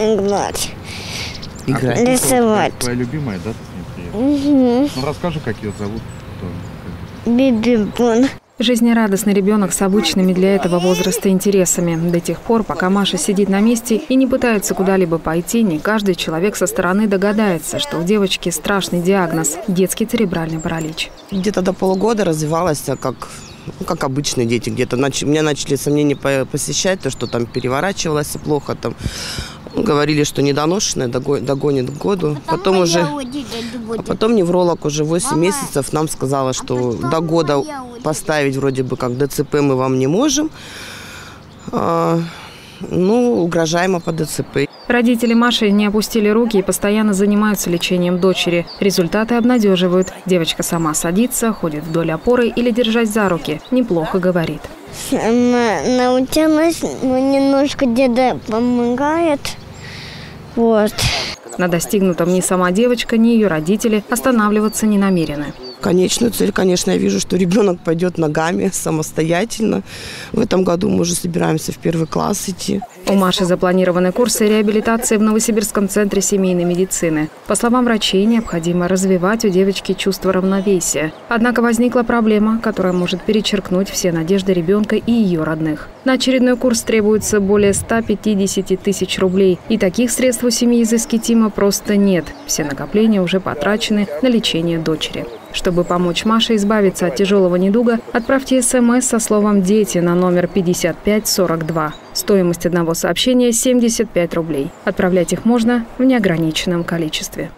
играть, Играть. А рисовать. Твоя любимая, да, ты с ней приехала? Угу. Ну расскажи, как ее зовут. кто- Бибибон. Жизнерадостный ребенок с обычными для этого возраста интересами. До тех пор, пока Маша сидит на месте и не пытается куда-либо пойти, не каждый человек со стороны догадается, что у девочки страшный диагноз – детский церебральный паралич. Где-то до полугода развивалась а как, ну, как обычные дети. Где-то нач... меня начали сомнения по- посещать, то, что там переворачивалась плохо, там говорили, что недоношенная, дого- догонит к году. Потом уже... А потом невролог уже 8 месяцев нам сказала, что до года поставить вроде бы как ДЦП мы вам не можем. А, ну, угрожаемо по ДЦП. Родители Маши не опустили руки и постоянно занимаются лечением дочери. Результаты обнадеживают. Девочка сама садится, ходит вдоль опоры или держась за руки. Неплохо говорит. Она научилась, но немножко деда помогает. Вот. На достигнутом ни сама девочка, ни ее родители останавливаться не намерены. Конечную цель, конечно, я вижу, что ребенок пойдет ногами самостоятельно. В этом году мы уже собираемся в первый класс идти. У Маши запланированы курсы реабилитации в Новосибирском центре семейной медицины. По словам врачей, необходимо развивать у девочки чувство равновесия. Однако возникла проблема, которая может перечеркнуть все надежды ребенка и ее родных. На очередной курс требуется более 150 тысяч рублей. И таких средств у семьи из Искитима просто нет. Все накопления уже потрачены на лечение дочери. Чтобы помочь Маше избавиться от тяжелого недуга, отправьте СМС со словом «Дети» на номер 5542. Стоимость одного сообщения – 75 рублей. Отправлять их можно в неограниченном количестве.